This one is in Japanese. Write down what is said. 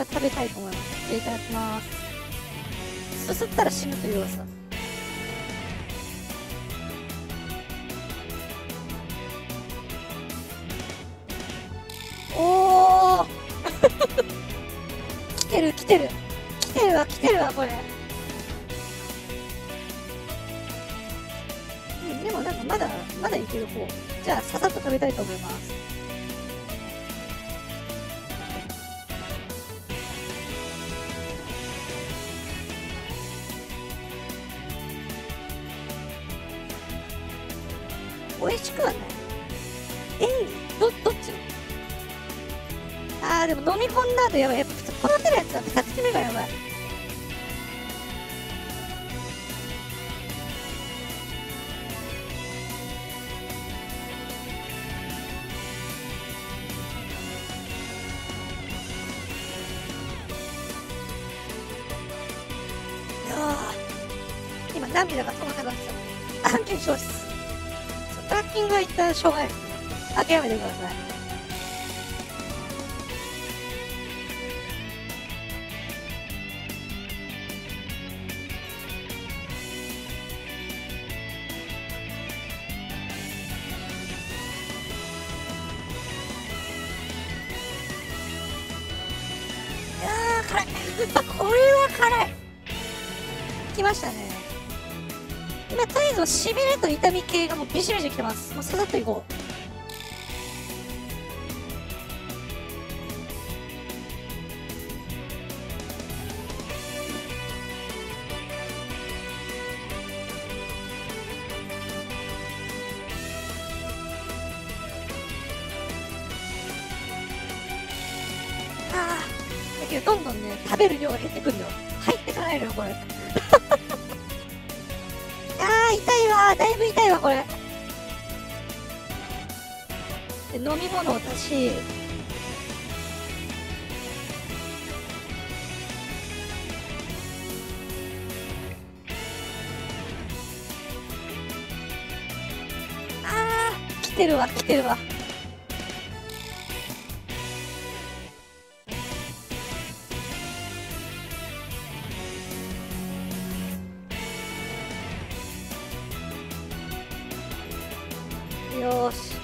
まあ、食べたいと思います。じゃいただきます。すすったら死ぬという噂。おお来てる来てる。来てるわ来てるわこれ。うんでもなんかまだまだいける方。じゃあささっと食べたいと思います。美味しくはない。えいどどっち？あーでも飲み込んだ後やばい。やっぱ普通この手のやつは2口目がやばい。いやー。今涙が止まらなくなった。案件消失。トラッキングは一旦しょうがないですね諦めてください。いやー辛い。これは辛い。きましたね。今とりあえずしびれと痛み系がもうビシビシきてます。もうささっといこう。あだけどどんどんね食べる量が減ってくるのよ。入ってかないのよこれ。ー痛いわだいぶ痛いわこれ。で飲み物を足し。あー来てるわ来てるわ。よし。